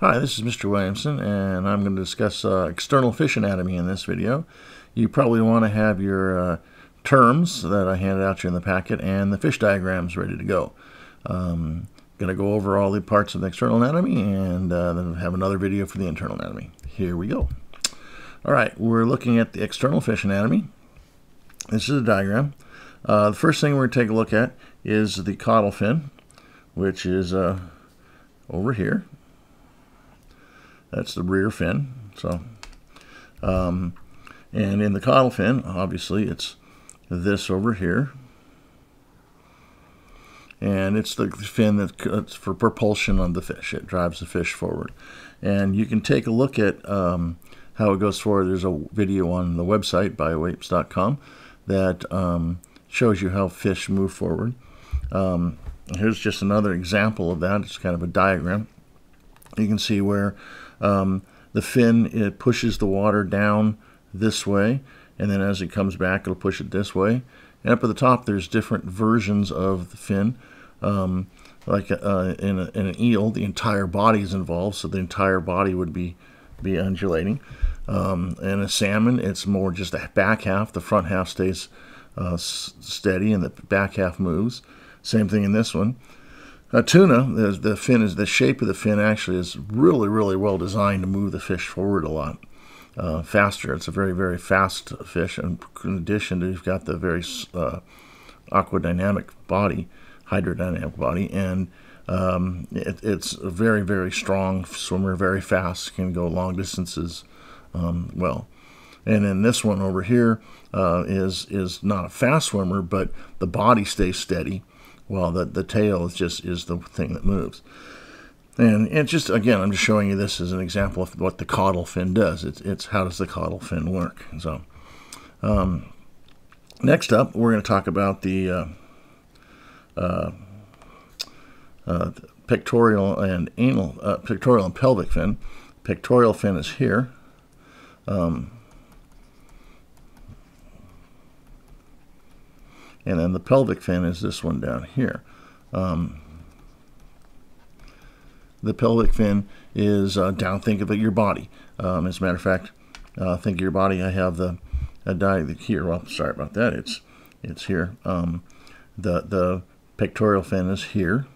Hi, this is Mr. Williamson, and I'm going to discuss uh, external fish anatomy in this video. You probably want to have your uh, terms that I handed out to you in the packet and the fish diagrams ready to go. Um, going to go over all the parts of the external anatomy and uh, then have another video for the internal anatomy. Here we go. All right, we're looking at the external fish anatomy. This is a diagram. Uh, the first thing we're going to take a look at is the caudal fin, which is uh, over here. That's the rear fin. So, um, and in the caudal fin, obviously, it's this over here. And it's the fin that's for propulsion on the fish. It drives the fish forward. And you can take a look at um, how it goes forward. There's a video on the website, bioapes.com, that um, shows you how fish move forward. Um, here's just another example of that. It's kind of a diagram. You can see where um, the fin, it pushes the water down this way, and then as it comes back, it'll push it this way. And up at the top, there's different versions of the fin. Um, like uh, in, a, in, an eel, the entire body is involved, so the entire body would be, be undulating. Um, and a salmon, it's more just the back half. The front half stays uh, steady, and the back half moves. Same thing in this one. A tuna, the, the fin is the shape of the fin actually is really, really well designed to move the fish forward a lot uh, faster. It's a very, very fast fish, and in addition, you've got the very uh, aquadynamic body, hydrodynamic body, and um, it, it's a very, very strong swimmer, very fast, can go long distances um, well. And then this one over here uh, is is not a fast swimmer, but the body stays steady well, the, the tail is just is the thing that moves. And it just again, I'm just showing you this as an example of what the caudal fin does. It's, it's how does the caudal fin work. So, um, next up, we're going to talk about the, uh, uh, uh, pectoral and anal, uh, pectoral and pelvic fin. Pectoral fin is here. Um, And then the pelvic fin is this one down here. Um, the pelvic fin is uh, down, think of it, your body. Um, as a matter of fact, uh, think of your body. I have the a diagram here. Well, sorry about that. It's it's here. Um, the the pectoral fin is here,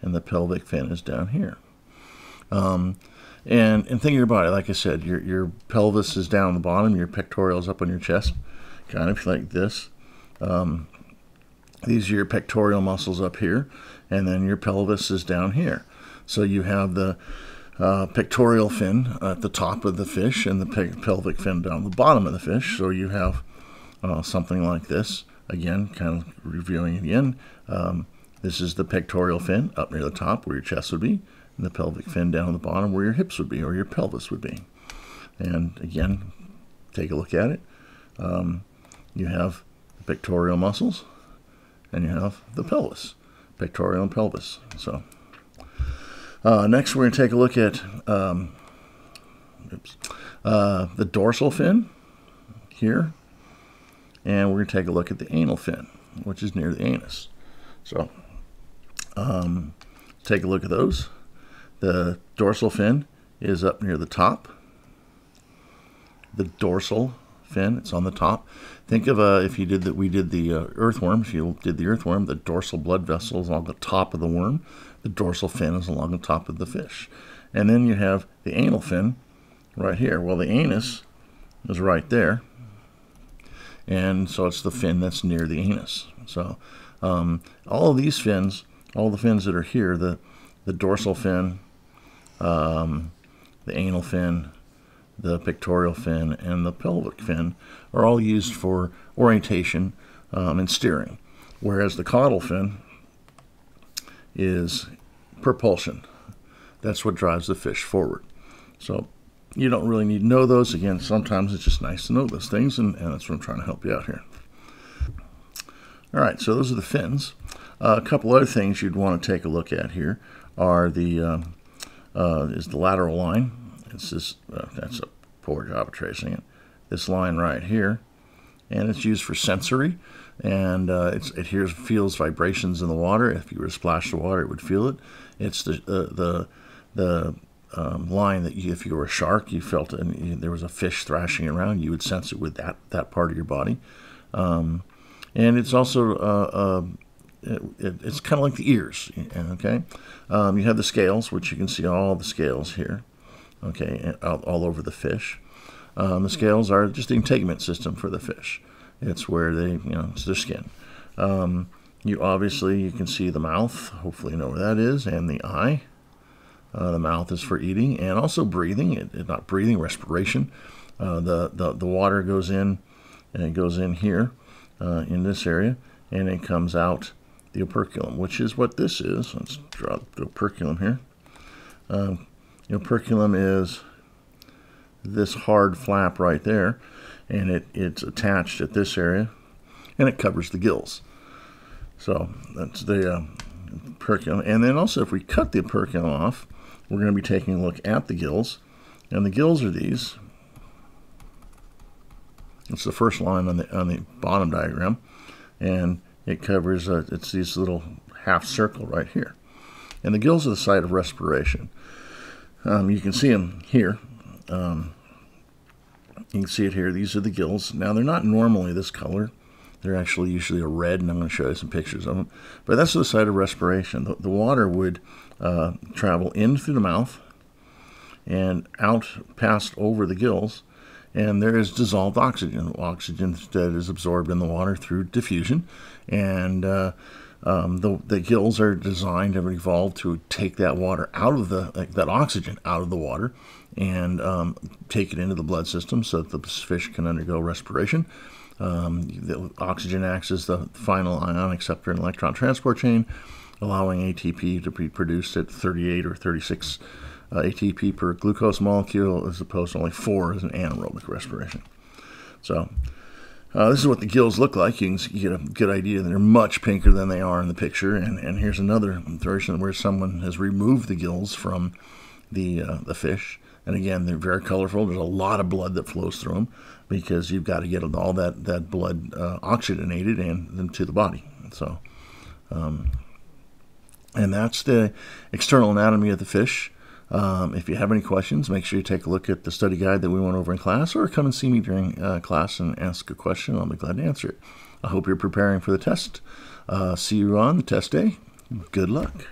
and the pelvic fin is down here. Um, and and think of your body. Like I said, your your pelvis is down the bottom. Your pectoral is up on your chest, kind of like this. Um, these are your pectoral muscles up here, and then your pelvis is down here. So you have the uh, pectoral fin at the top of the fish and the pe pelvic fin down the bottom of the fish. So you have uh, something like this. Again, kind of reviewing again. Um, this is the pectoral fin up near the top where your chest would be, and the pelvic fin down the bottom where your hips would be or your pelvis would be. And again, take a look at it. Um, you have pectoral muscles, and you have the pelvis, pectoral and pelvis. So uh, next we're going to take a look at um, oops, uh, the dorsal fin here, and we're going to take a look at the anal fin, which is near the anus. So um, take a look at those. The dorsal fin is up near the top. The dorsal fin. It's on the top. Think of uh, if you did that. We did the uh, earthworm. If you did the earthworm, the dorsal blood vessel is along the top of the worm. The dorsal fin is along the top of the fish, and then you have the anal fin right here. Well, the anus is right there, and so it's the fin that's near the anus. So um, all of these fins, all the fins that are here, the the dorsal fin, um, the anal fin, the pectoral fin, and the pelvic fin are all used for orientation um, and steering, whereas the caudal fin is propulsion. That's what drives the fish forward. So you don't really need to know those. Again, sometimes it's just nice to know those things, and, and that's what I'm trying to help you out here. All right, so those are the fins. Uh, a couple other things you'd want to take a look at here are the uh, uh, is the lateral line this, that's a poor job of tracing it. This line right here, and it's used for sensory, and uh, it hears, feels vibrations in the water. If you were to splash the water, it would feel it. It's the, uh, the, the um, line that you, if you were a shark, you felt and you, there was a fish thrashing around, you would sense it with that that part of your body. Um, and it's also uh, uh, it, it, it's kind of like the ears. Okay, um, you have the scales, which you can see all the scales here. Okay, all, all over the fish. Um, the scales are just the integument system for the fish. It's where they, you know, it's their skin. Um, you obviously you can see the mouth. Hopefully, you know where that is, and the eye. Uh, the mouth is for eating and also breathing. It, it not breathing, respiration. Uh, the, the the water goes in, and it goes in here, uh, in this area, and it comes out the operculum, which is what this is. Let's draw the operculum here. Um, operculum is this hard flap right there, and it, it's attached at this area, and it covers the gills. So that's the uh, operculum. And then also, if we cut the operculum off, we're going to be taking a look at the gills. And the gills are these. It's the first line on the on the bottom diagram, and it covers. Uh, it's these little half circle right here, and the gills are the site of respiration. Um, you can see them here. Um, you can see it here. These are the gills. Now they're not normally this color. They're actually usually a red, and I'm going to show you some pictures of them. But that's the site of respiration. The, the water would uh, travel in through the mouth and out past over the gills, and there is dissolved oxygen. Oxygen that is absorbed in the water through diffusion, and uh, um, the, the gills are designed and evolved to take that water out of the like that oxygen out of the water and um, take it into the blood system so that the fish can undergo respiration. Um, the oxygen acts as the final ion acceptor and electron transport chain, allowing ATP to be produced at 38 or 36 uh, ATP per glucose molecule, as opposed to only four as an anaerobic respiration. So, uh, this is what the gills look like. You can get a good idea. They're much pinker than they are in the picture. And, and here's another version where someone has removed the gills from the uh, the fish. And again, they're very colorful. There's a lot of blood that flows through them because you've got to get all that that blood uh, oxygenated and into the body. So, um, and that's the external anatomy of the fish. Um, if you have any questions, make sure you take a look at the study guide that we went over in class, or come and see me during uh, class and ask a question. I'll be glad to answer it. I hope you're preparing for the test. Uh, see you on the test day. Good luck.